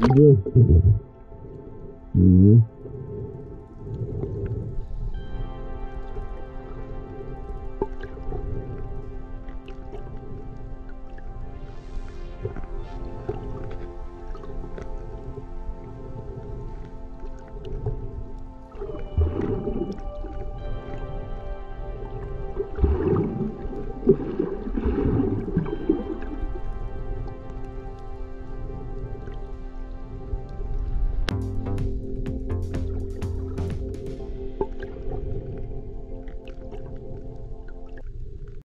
Мгм.